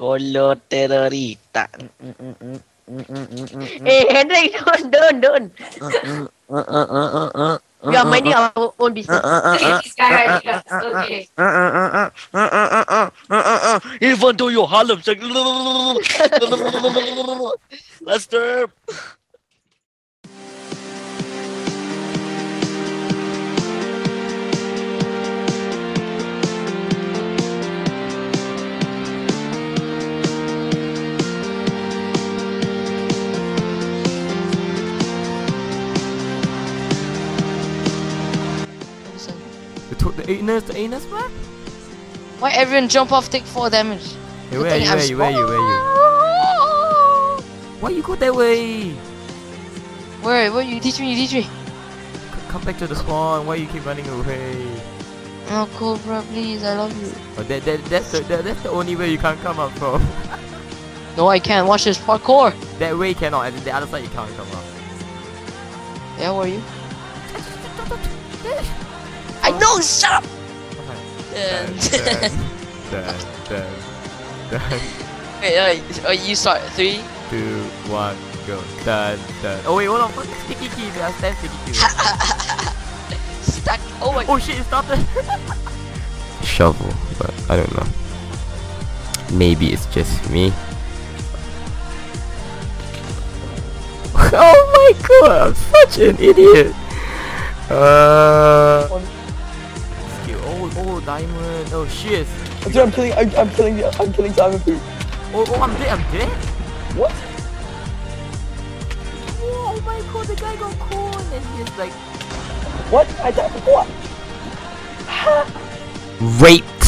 Kolo terorita. Eh, Henry, don, don, don. Ya, main ni our own business. Okay. Even though you Harlem, like, Lester. anus, the anus man? Why everyone jump off take 4 damage? Hey, where are you, where are you, where are you, where you? Why you go that way? Where, where you teach me, you teach me. Come back to the spawn, why you keep running away? Oh Cobra please, I love you. Oh, that, that, that's, the, that, that's the only way you can't come up from. No I can't, watch this parkour. that way cannot, and the other side you can't come up. Yeah, where are you? I know, shut up! Dun. dun, dun, dun. Wait, uh, you start. 3, Two, one, go. Dun, dun. Oh wait, hold on, fuck sticky key, there are 10 sticky keys. Stack. Oh my oh shit, it started! shovel, but I don't know. Maybe it's just me. oh my god, I'm such an idiot. Uh. Oh, oh, diamond. Oh shit. Dude, I'm killing. I'm, I'm killing. I'm killing Diamond Boot. Oh, oh, I'm dead, I'm dead? What? Whoa, oh my god, the guy got cool and he's like... What? I died. What? rape